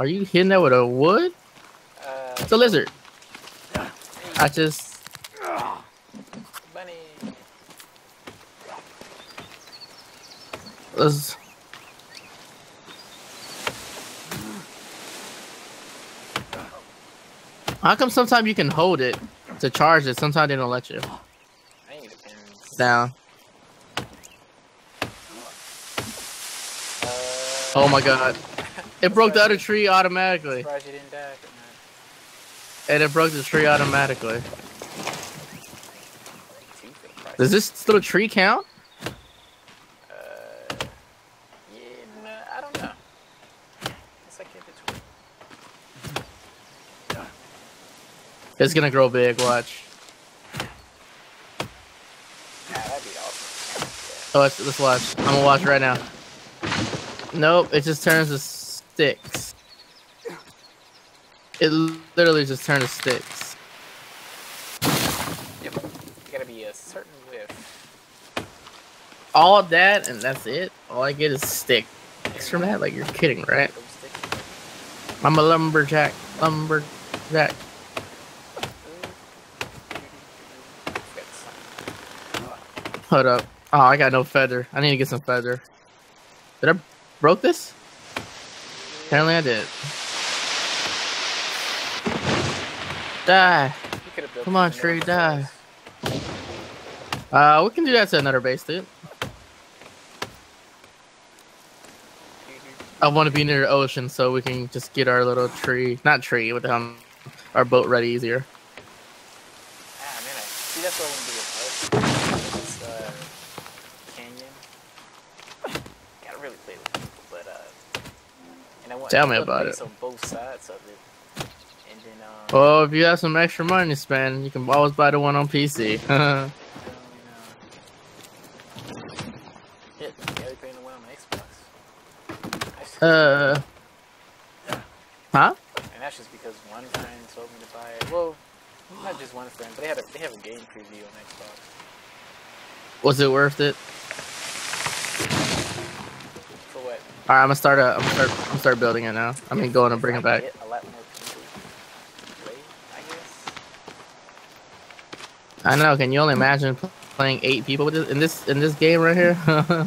Are you hitting that with a wood? Uh, It's a lizard. I just bunny. was. How come sometimes you can hold it to charge it? Sometimes they don't let you. I think it. Down. Oh my god. It broke the other tree automatically. Surprised you didn't die. from. And it broke the tree automatically. Two for the price. Does this little tree count? Uh, yeah, no, I don't know. It's like in between. It's gonna grow big, watch. Nah, that'd be awesome. Oh, let's, let's watch. I'm gonna watch right now. Nope, it just turns to sticks. It literally just turns to sticks. Yep. Gotta be a certain width. All that and that's it? All I get is sticks from that? Like you're kidding, right? I'm a lumberjack. Lumberjack. Hold up. Oh, I got no feather. I need to get some feather. Did I broke this? Apparently I did. Die. Come on, tree, die. Uh, we can do that to another base, dude. I want to be near the ocean so we can just get our little tree, not tree, with um, our boat ready easier. Ah, man, I, see, that's what I want to do with us. This, uh, canyon. Gotta really play with people, but, uh, want, Tell me about it. on both sides of it. And then, um, Well, if you have some extra money to spend, you can always buy the one on PC. I. Yeah, gotta play the one on Xbox. Uh, huh? And that's just because one friend told me to buy it. Well, not just one friend, but they had a they have a game preview on Xbox. Was it worth it? What? All right, I'm gonna start. A, I'm gonna start. I'm gonna start building it now. I mean, going to bring it back. Get a lot more people play, I know. Can you only imagine playing eight people with this, in this in this game right here?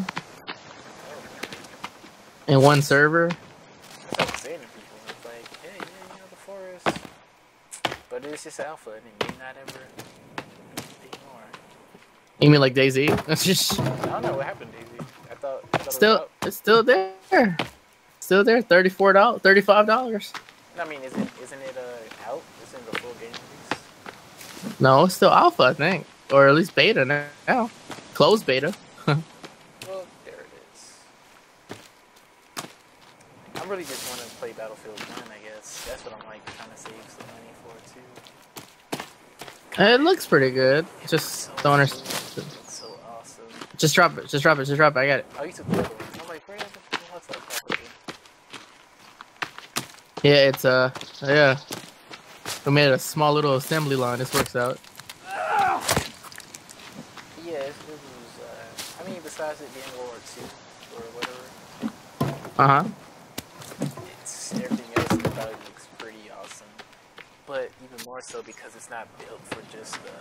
in one server? That's what I'm saying to people. Like, hey, yeah, you know the forest, but it's just alpha, and it may not ever be more. You mean like Daisy? That's just I don't know what happened, Daisy. I thought, I thought still. It's still there. Still there. Thirty four dollars. Thirty five dollars. I mean, isn't isn't it uh out? Isn't the full game release? No, it's still alpha, I think, or at least beta now. Closed beta. Well, there it is. I really just want to play Battlefield 1, I guess. That's what I'm like trying to save some money for too. It looks pretty good. Just So don't understand. It's so awesome. Just drop it. Just drop it. Just drop it. I got it. Oh, you took the other one. I'm like, where the what's that property? Yeah, it's uh, yeah. We made a small little assembly line. This works out. Yeah, it, it was, uh, I mean, besides it being World War II or whatever, Uh huh. it's everything else about it looks pretty awesome. But even more so because it's not built for just the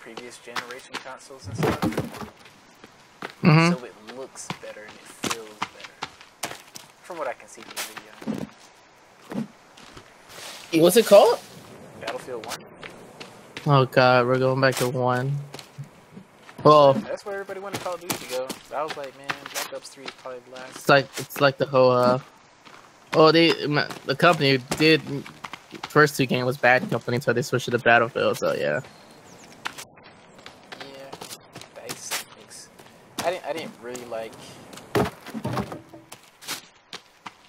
previous generation consoles and stuff. Mm -hmm. So it looks better and it feels better. From what I can see from the video. What's it called? Battlefield 1. Oh god, we're going back to one. Well, That's where everybody wanted Call of Duty to go. I was like, man, Black Ops 3 is probably the last. it's like it's like the whole uh. Oh, they the company did first two game was bad company, so they switched to the Battlefield. So. Yeah, that just makes. I didn't. I didn't really like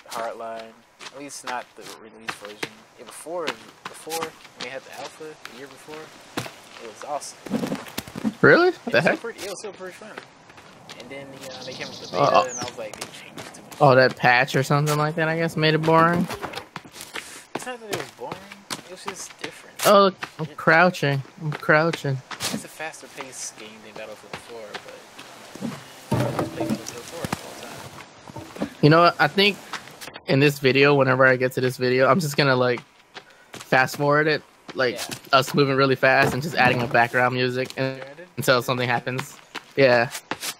Hardline. At least not the release version. Yeah, before before they had the alpha the year before, it was awesome. Really? It What the heck? pretty, it was so pretty fun. And then the, uh, they came with the beta, uh. and I was like, they changed too much. Oh, that patch or something like that. I guess made it boring. It's not that it was boring. It was just different. Oh, look, I'm crouching. I'm crouching. It's a faster paced game than Battlefield 4, You know what? I think in this video, whenever I get to this video, I'm just gonna like fast forward it, like Yeah. us moving really fast and just adding a background music and, until something happens. Yeah,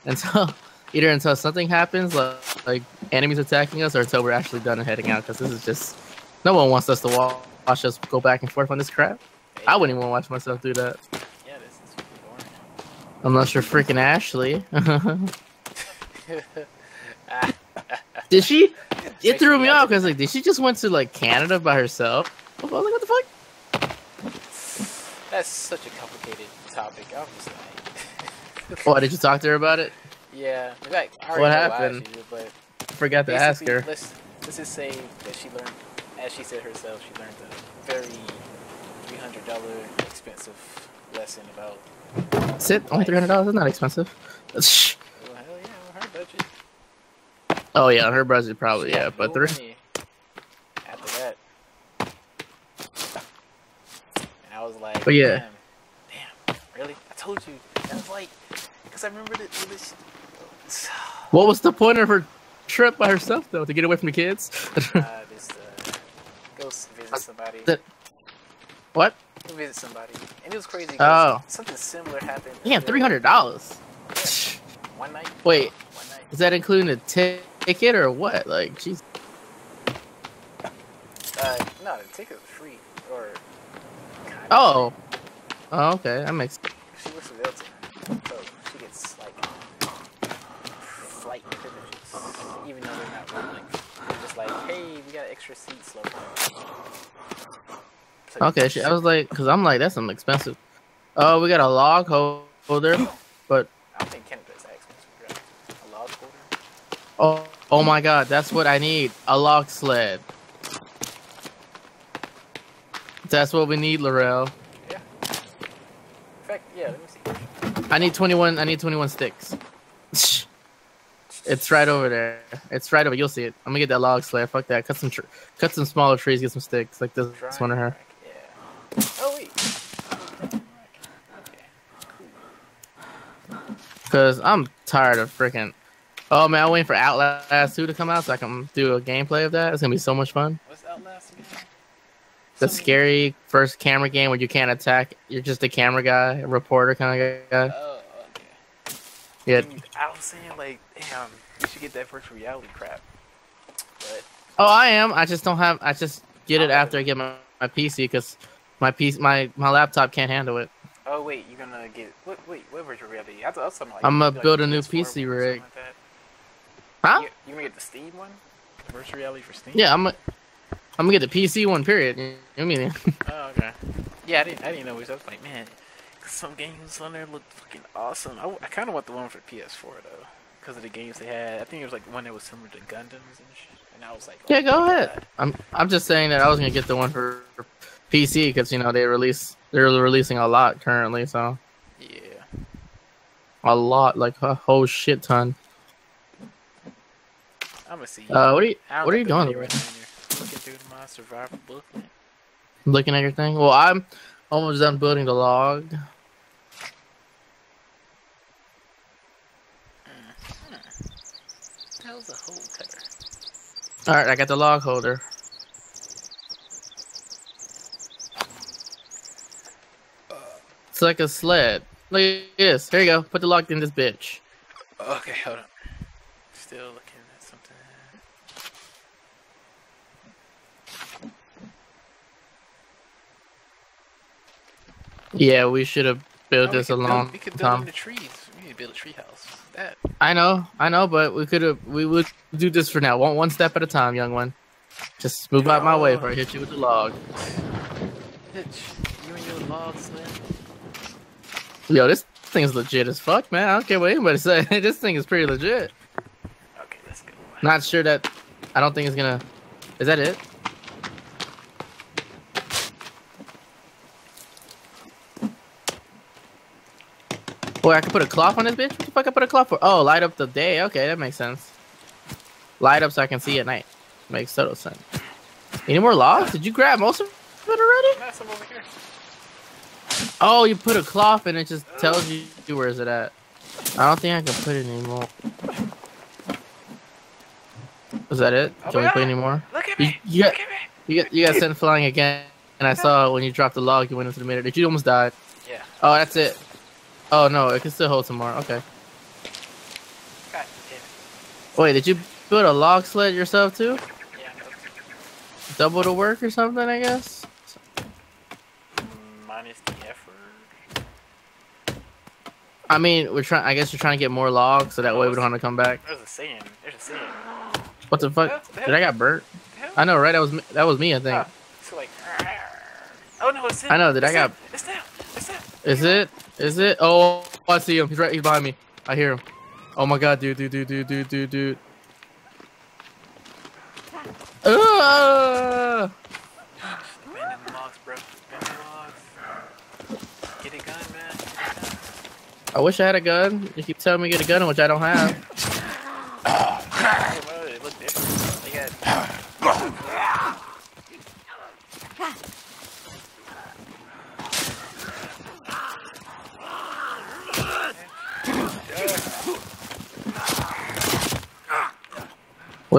until either until something happens, like, like enemies attacking us, or until we're actually done and heading out. Because this is just no one wants us to wa- watch us go back and forth on this crap. I wouldn't even watch myself do that Yeah, this is boring. unless you're freaking Ashley. did she? It threw me off because like, did she just went to like Canada by herself? I was like, what the fuck? That's such a complicated topic. I'm just like, What oh, did you talk to her about it? yeah. Like, I What happened? did, but I forgot to ask her. Let's let's just say that she learned, as she said herself, she learned a very three hundred dollar expensive lesson about. Sit only three hundred dollars. That's not expensive. Shh. Well, hell yeah, her budget. Oh yeah, her budget probably yeah, but three. After that, and I was like, But yeah. damn, damn, really? I told you. I was like, because I remember that this. What was the point of her trip by herself though? To get away from the kids? uh, this uh, go visit somebody. that- what? Go visit somebody, and it was crazy. Oh. something similar happened. Yeah, three hundred dollars. One night. Wait. One night. Is that including the ti- ticket or what? Like, she's Uh, no, the ticket was free, or. Kind of oh, oh okay, that makes. She works with Elton, so she gets like flight privileges, even though they're not rolling. They're just like, hey, we got extra seats local. So Okay, she, I was like, cause I'm like, that's some expensive. Oh, we got a log holder, but I don't think Canada's that expensive. Right? A log holder. oh, oh my god, that's what I need. A log sled. That's what we need, Laurel. Yeah. In fact, yeah. Let me see. I need 21. I need 21 sticks. It's right over there. It's right over. You'll see it. I'm gonna get that log sled. Fuck that. Cut some, tr- cut some smaller trees. Get some sticks like this Drying one or her. Yeah. Oh wait. Okay. Cause I'm tired of freaking. Oh man, I'm waiting for Outlast 2 to come out so I can do a gameplay of that. It's gonna be so much fun. What's Outlast again? The Some- scary first camera game where you can't attack. You're just a camera guy, a reporter kind of guy. Oh, okay. Yeah. Dude, I was saying like, damn, you should get that virtual reality crap. But Oh, I am. I just don't have. I just get it Oh. after I get my, my PC because my PC, my my laptop can't handle it. oh wait, you're gonna get what? Wait, what virtual reality? I thought something like. I'ma like build a new PC rig. Like. Huh? You, you gonna get the Steam one? Virtual reality for Steam? Yeah, I'm. I'm gonna get the PC one. Period. You know what I mean? Oh, okay. Yeah, I didn't. I didn't know. I was like, man, some games on there look fucking awesome. I, I kind of want the one for PS4 though, because of the games they had. I think it was like one that was similar to Gundams and shit. And I was like, Yeah, oh go ahead. God. I'm I'm just saying that I was gonna get the one for for PC because you know they release they're releasing a lot currently, so Yeah. a lot like a whole shit ton. I'm gonna see. Uh, what are you what are you doing? right Looking through my survival book. Looking at your thing. Well, I'm almost done building the log. That was a hole cutter. All right, I got the log holder. It's like a sled. Look at this. Here you go. Put the log in this bitch. Okay, hold on. Still looking at something. Yeah, we should have built we this a could build- We could build in the trees. We need to build a tree house. That. I know, I know, but we could have. We would do this for now. One one step at a time, young one. Just move out my way before I hit you with the log. Bitch, you and your. Yo, this thing is legit as fuck, man. I don't care what anybody say. this thing is pretty legit. Okay, let's go. Not sure that. I don't think it's gonna. Is that it? Boy, I can put a cloth on this bitch. What the fuck I put a cloth for? Oh, light up the day. Okay, that makes sense. Light up so I can see at night. Makes total sense. Any more logs? Did you grab most of it already? Some over here. Oh, you put a cloth and it just tells you where is it at. I don't think I can put it anymore. Is that it? Oh my we play anymore? Look at You, me. you got Look at me. you got you got sent flying again, and I saw when you dropped the log, you went into the middle. Did you almost died? Yeah. Oh, that's it. Oh no, it can still hold some more. Okay. God damn Wait, did you build a log sled yourself too? Yeah. Double the work or something? I guess. Minus the effort. I mean, we're trying. I guess you're trying to get more logs, so that way we don't have to come back. There's a saying. There's a saying. What the fuck? the Did I got burnt? I know, right? That was me, that was me. I think. Ah, so like. Oh no, it's it. I know, did I got- it. It's. Is it? Is it? Oh, I see him. He's right. He's behind me. I hear him. Oh my god, dude, dude, dude, dude, dude, dude, dude. Ah! Abandon the logs, bro. Abandon the logs. Get a gun, man. I wish I had a gun. You keep telling me to get a gun, which I don't have. Hey, well, they look different. They got.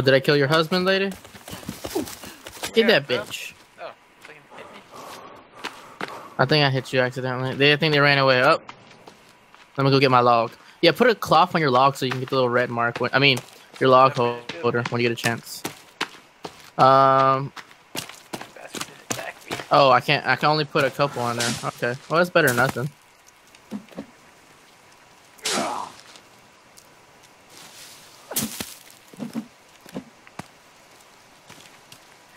What, did I kill your husband, lady? Get Yeah, that bro. bitch. Oh, hit me. I think I hit you accidentally. They I think they ran away. Up. Let me go get my log. Yeah, put a cloth on your log so you can get the little red mark. When, I mean, your log holder when you get a chance. Um. Bastard did attack me. Oh, I can't. I can only put a couple on there. Okay. Well, that's better than nothing.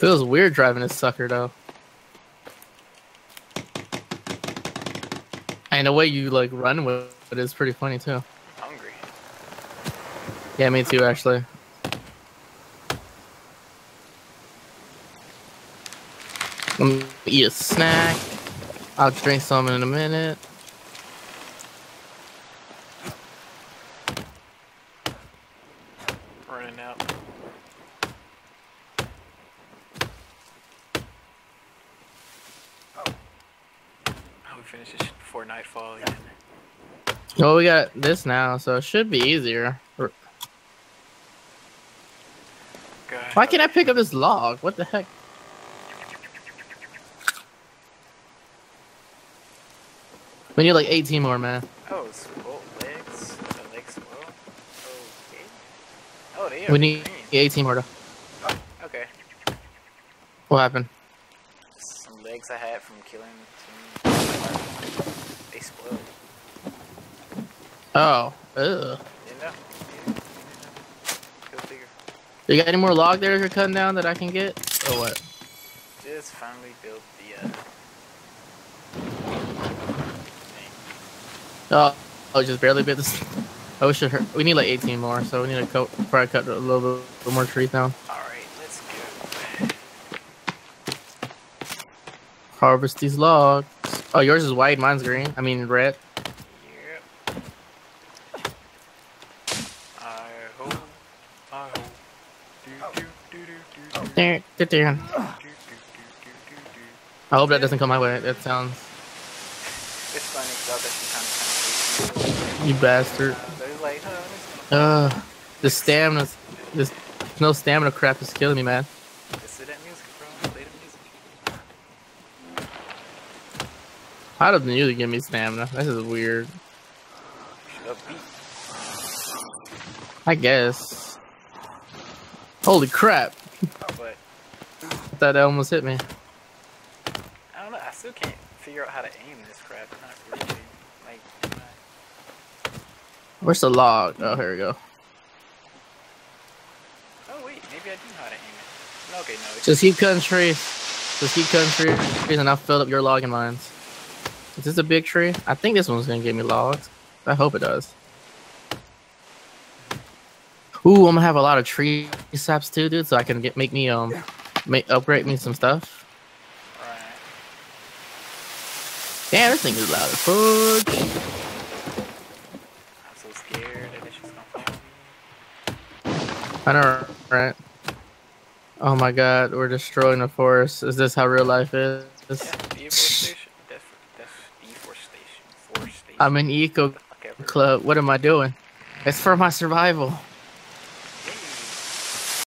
Feels weird driving this sucker though. And the way you like run with it is pretty funny too. I'm hungry. Yeah, me too actually. Let me eat a snack. I'll drink some in a minute. Running out. Finish this before nightfall again. Well, we got this now, so it should be easier. God. Why can't I pick up this log? What the heck? We need like 18 more, man. Oh, it's oh, legs. The legs swell. Okay. Oh, they We need green. 18 more. Though. Okay. What happened? Some legs I had from killing explode. Oh, ugh. Yeah. Go figure. You got any more log there you're cutting down that I can get? Or what? Just finally built the. Uh, Oh, oh, just barely built this. Oh, we should. hurt- We need like 18 more, so we need to cut, probably cut a little bit more trees down. Alright, let's go. Harvest these logs. Oh, yours is white, mine's green. I mean red. Yep. I hope. I hope. Do, do, do, do, do. I hope that doesn't come my way. That sounds. It's funny because I was actually kind of kind of You bastard. So it's like, huh, let's Uh, the stamina. This no stamina crap is killing me, man. listen to that music, bro. Play the music. How does music give me stamina? This is weird. I guess. Holy crap! But I thought that almost hit me. I don't know. I still can't figure out how to aim this crap. Not really. Like, uh, Where's the log? Oh, here we go. oh wait, maybe I do know how to aim it. Okay, no. It's Just keep cutting trees. Just keep cutting trees, and I'll fill up your logging lines. Is this a big tree? I think this one's gonna give me logs. I hope it does. Ooh, I'm gonna have a lot of tree saps too, dude, so I can get make me um make upgrade me some stuff. right. Damn, this thing is loud as fudge. I'm so scared that it's just gonna me. I know, right? Oh my god, we're destroying the forest. Is this how real life is? Yeah, I'm an eco club. What am I doing? It's for my survival.